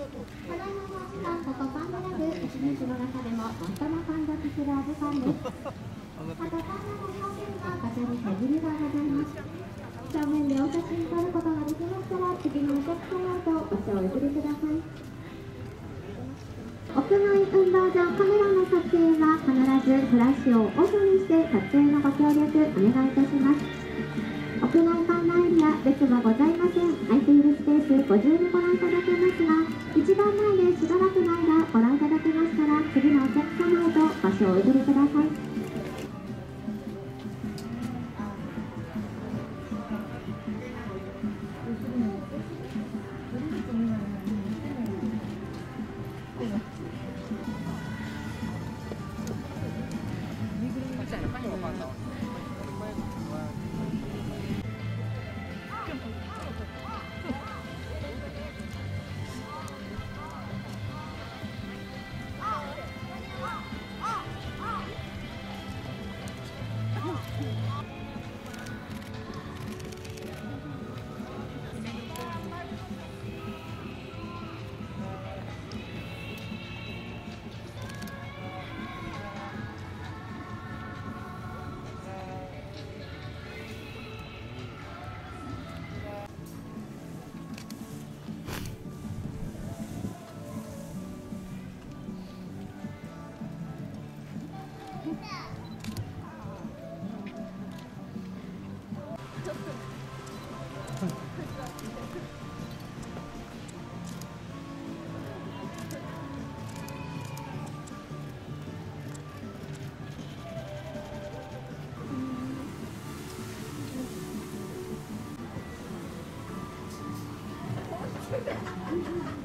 ここパンダラグ一日の中でも最も混雑するアジカンですまたパンダの表現は場所に限りがございます正面でお写真撮ることができましたら次のお客様へと場所をお譲りください屋外運動場カメラの撮影は必ずフラッシュをオフにして撮影のご協力お願いいたします。屋内観覧エリア列はございません空いているスペースご自由です。